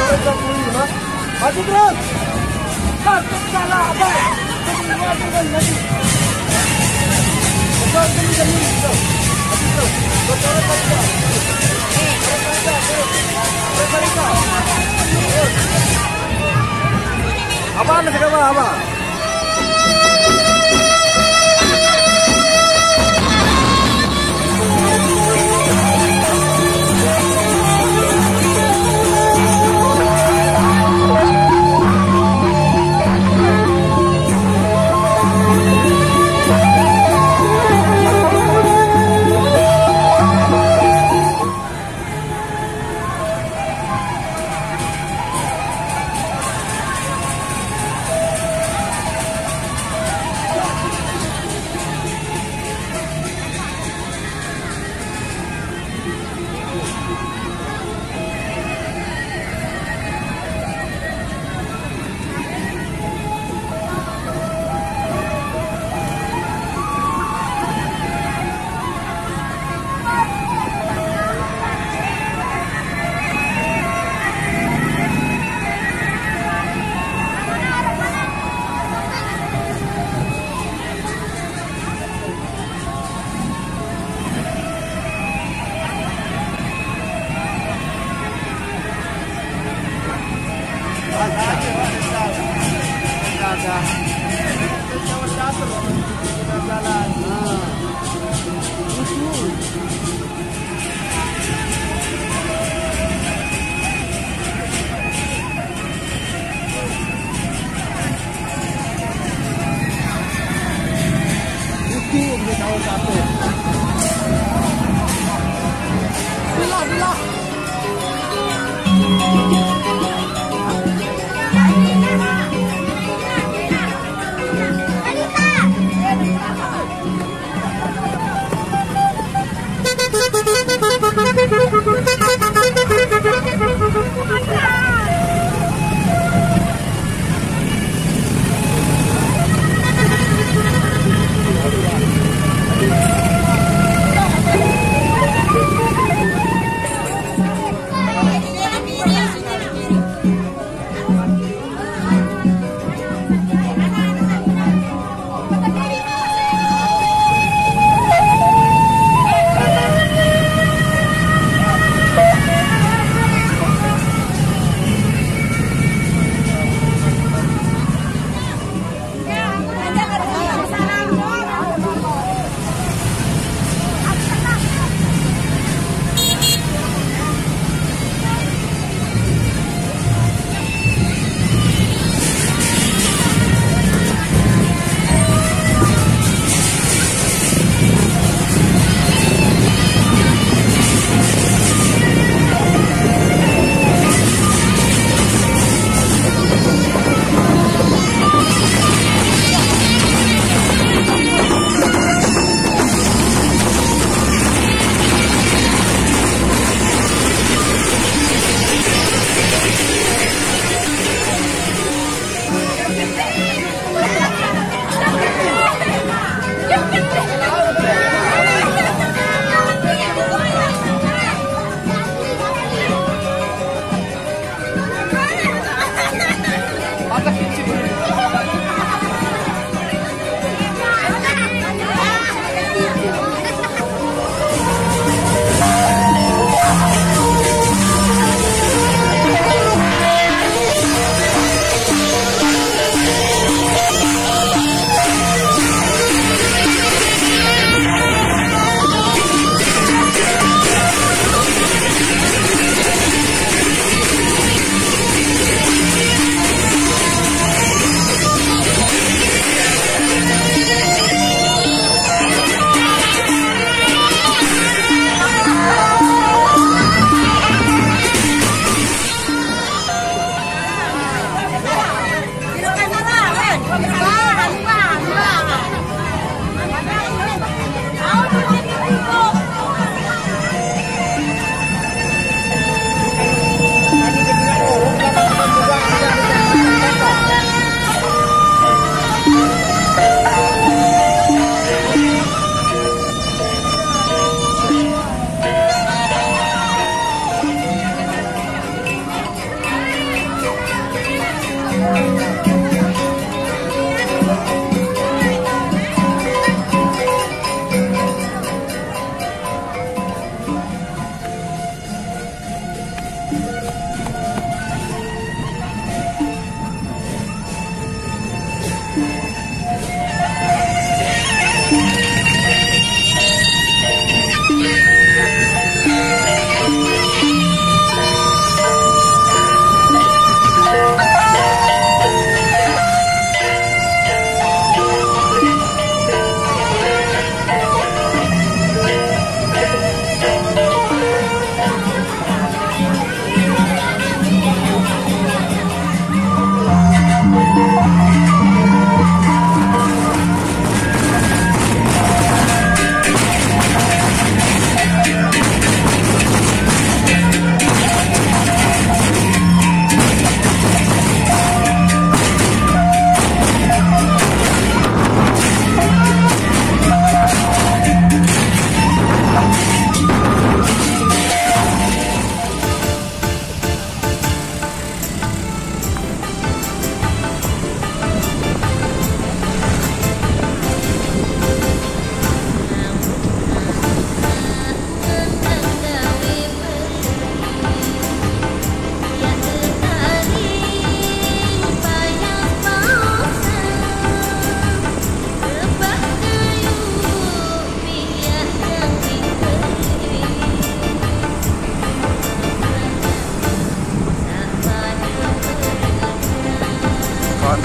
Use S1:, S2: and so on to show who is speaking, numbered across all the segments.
S1: mas. Maju salah apa? Ini?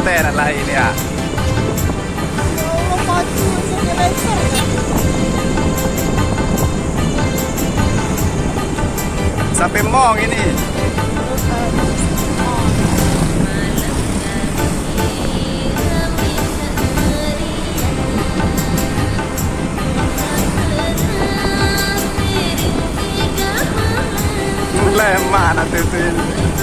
S2: Ini ya.
S1: Saya lebar.
S2: sampai mong ini lemah nanti itu